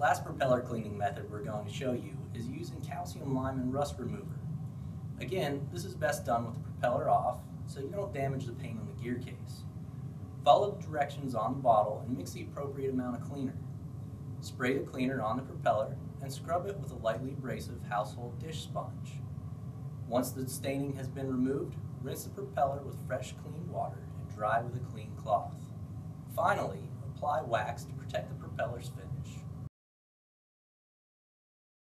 last propeller cleaning method we're going to show you is using calcium lime and rust remover. Again, this is best done with the propeller off so you don't damage the paint on the gear case. Follow the directions on the bottle and mix the appropriate amount of cleaner. Spray the cleaner on the propeller and scrub it with a lightly abrasive household dish sponge. Once the staining has been removed, rinse the propeller with fresh clean water and dry with a clean cloth. Finally, apply wax to protect the propeller's finish.